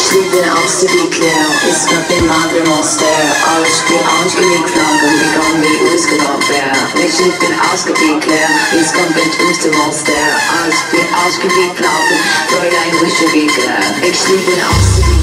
Slider aus der Bicklär, ist mit dem anderen Monster. Alles bin ausgelegt, Flanken, die kommen wie ausgenommen werden. Ich schieb den ausgewickelt, ist komplett aus dem Monster. Alles bin ausgelegt, Flanken, Fräulein, wie schon wickelt. Ich slider aus der Bicklär.